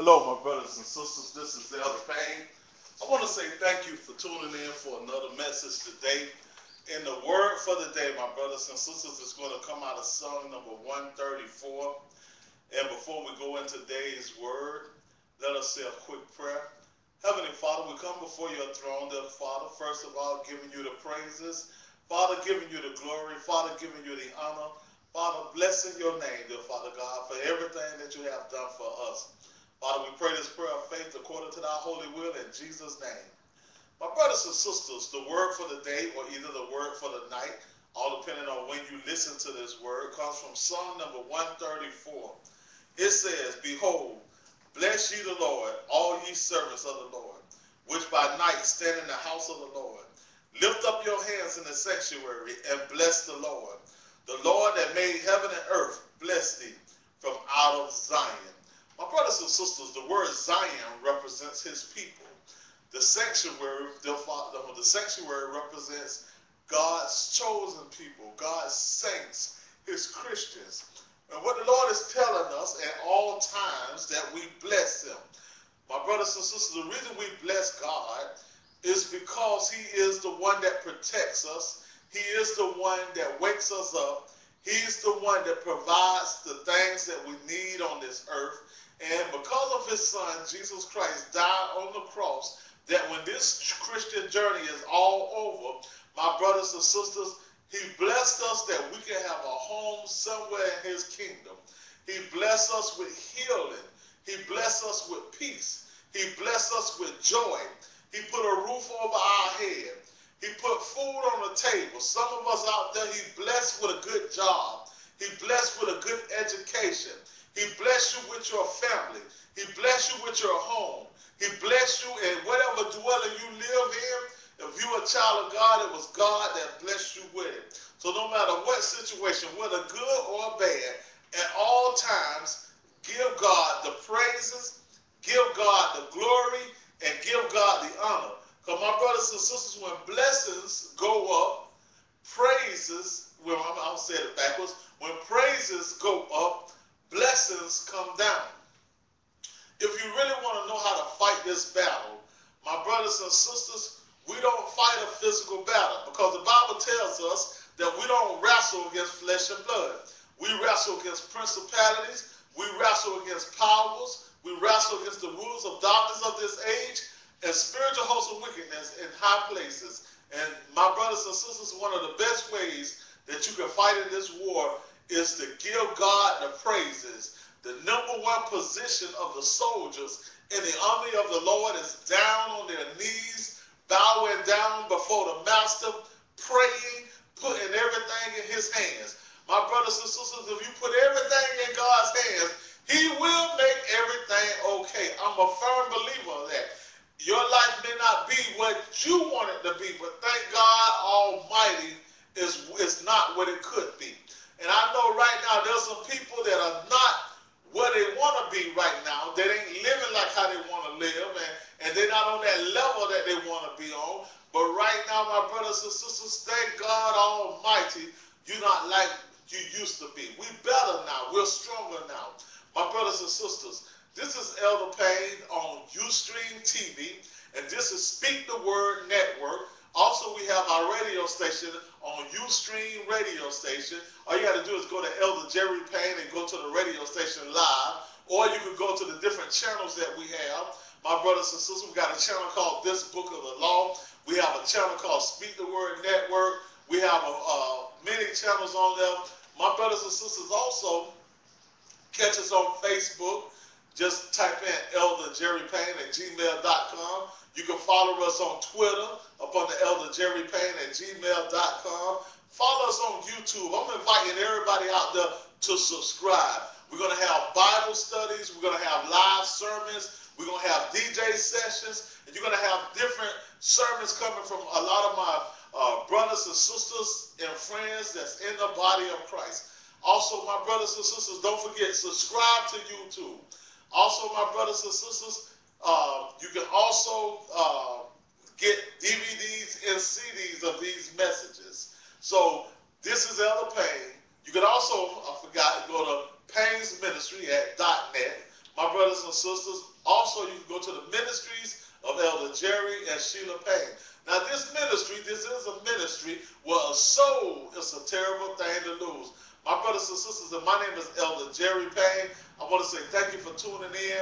Hello, my brothers and sisters. This is Elder Payne. I want to say thank you for tuning in for another message today. And the word for the day, my brothers and sisters, is going to come out of Psalm number 134. And before we go into today's word, let us say a quick prayer. Heavenly Father, we come before your throne, dear Father, first of all, giving you the praises. Father, giving you the glory. Father, giving you the honor. Father, blessing your name, dear Father God, for everything that you have done for us. Father, we pray this prayer of faith according to thy holy will in Jesus' name. My brothers and sisters, the word for the day or either the word for the night, all depending on when you listen to this word, comes from Psalm number 134. It says, Behold, bless ye the Lord, all ye servants of the Lord, which by night stand in the house of the Lord. Lift up your hands in the sanctuary and bless the Lord. The Lord that made heaven and earth, bless thee from out of Zion. My brothers and sisters, the word Zion represents his people. The sanctuary, the, the sanctuary represents God's chosen people, God's saints, his Christians. And what the Lord is telling us at all times that we bless him. My brothers and sisters, the reason we bless God is because he is the one that protects us. He is the one that wakes us up. He's the one that provides the things that we need on this earth. And because of his son, Jesus Christ died on the cross, that when this Christian journey is all over, my brothers and sisters, he blessed us that we can have a home somewhere in his kingdom. He blessed us with healing. He blessed us with peace. He blessed us with joy. He put a roof over our head. He put food on the table. Some of us out there, he blessed with a good job. He blessed with a good education. He bless you with your family. He bless you with your home. He bless you in whatever dwelling you live in. If you're a child of God, it was God that blessed you with it. So no matter what situation, whether good or bad, at all times, give God the praises, give God the glory, and give God the honor. Because my brothers and sisters, when blessings go up, praises, well, I'm, I'll say it backwards, when praises go up, blessings come down. If you really want to know how to fight this battle, my brothers and sisters, we don't fight a physical battle because the Bible tells us that we don't wrestle against flesh and blood. We wrestle against principalities, we wrestle against powers, we wrestle against the rulers of darkness of this age and spiritual hosts of wickedness in high places. And my brothers and sisters, one of the best ways that you can fight in this war is to give God the praises. The number one position of the soldiers in the army of the Lord is down on their knees, bowing down before the master, praying, putting everything in his hands. My brothers and sisters, if you put everything in God's hands, he will make everything okay. I'm a firm believer of that. Your life may not be what you want it to be, but thank God Almighty is, is not what it could be. And I know right now there's some people that are not where they want to be right now. They ain't living like how they want to live, and, and they're not on that level that they want to be on. But right now, my brothers and sisters, thank God Almighty, you're not like you used to be. We better now. We're stronger now. My brothers and sisters, this is Elder Payne on Ustream TV, and this is Speak the Word Network. Also, we have our radio station on Ustream radio station. All you got to do is go to Elder Jerry Payne and go to the radio station live, or you can go to the different channels that we have. My brothers and sisters, we got a channel called This Book of the Law. We have a channel called Speak the Word Network. We have a, uh, many channels on there. My brothers and sisters also catch us on Facebook. Just type in Elder Jerry Payne at gmail.com. You can follow us on Twitter upon the Elder Jerry Payne at gmail.com. Follow us on YouTube. I'm inviting everybody out there to subscribe. We're going to have Bible studies. We're going to have live sermons. We're going to have DJ sessions. And you're going to have different sermons coming from a lot of my uh, brothers and sisters and friends that's in the body of Christ. Also, my brothers and sisters, don't forget, subscribe to YouTube. Also, my brothers and sisters, uh, you can also uh, get DVDs and CDs of these messages. So this is Elder Payne. You can also, I forgot, go to Payne's Ministry at .net. My brothers and sisters. Also, you can go to the ministries of Elder Jerry and Sheila Payne. Now, this ministry, this is a ministry where a soul is a terrible thing to lose. My brothers and sisters, and my name is Elder Jerry Payne. I want to say thank you for tuning in.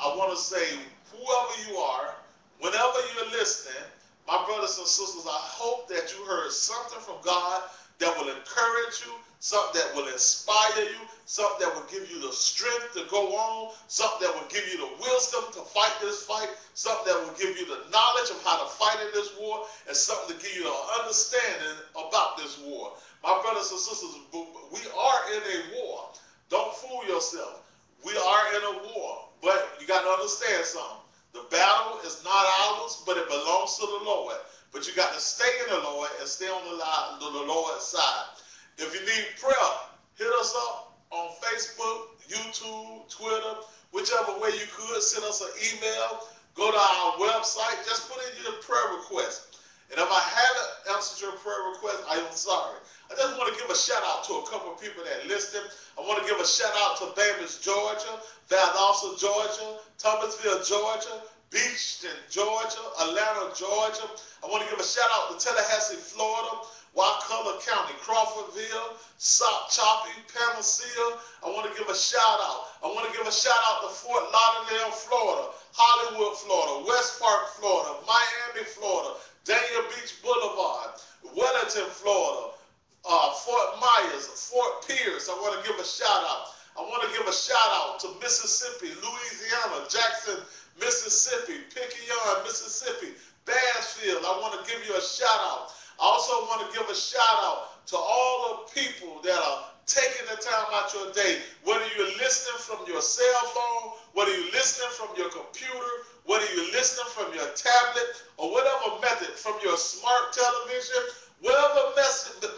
I want to say, whoever you are, whenever you're listening, my brothers and sisters, I hope that you heard something from God that will encourage you, something that will inspire you, something that will give you the strength to go on, something that will give you the wisdom to fight this fight, something that will give you the knowledge of how to fight in this war, and something to give you the understanding about this war. My brothers and sisters, we are in a war. Don't fool yourself. We are in a war, but you got to understand something. The battle is not ours, but it belongs to the Lord. But you got to stay in the Lord and stay on the, the Lord's side. If you need prayer, hit us up on Facebook, YouTube, Twitter, whichever way you could. Send us an email. Go to our website. Just put in your prayer request. And if I haven't answered your prayer request, I am sorry. I just want to give a shout out to a couple of people that listed. I want to give a shout out to Bemiss, Georgia, Valdosta, Georgia, Thomasville, Georgia, Beachton, Georgia, Atlanta, Georgia. I want to give a shout out to Tallahassee, Florida, Wakulla County, Crawfordville, Sopchoppy, Panacea. I want to give a shout out. I want to give a shout out to Fort Lauderdale, Florida, Hollywood, Florida, West Park, Florida, Miami, Florida, Dania Beach Boulevard, Wellington, Florida, uh, Fort Myers, Fort Pierce. I want to give a shout out. I want to give a shout out to Mississippi, Louisiana, Jackson, Mississippi, Picayune, Mississippi, Bassfield. I want to give you a shout out. I also want to give a shout out to all the people that are taking the time out your day, whether you're listening from your cell phone, whether you're listening from your computer, whether you're listening from your tablet, or whatever method, from your smart television, whatever method,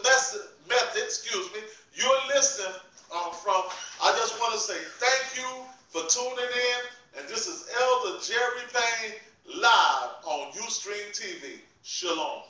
method, excuse me, you're listening um, from, I just want to say thank you for tuning in. And this is Elder Jerry Payne live on Ustream TV. Shalom.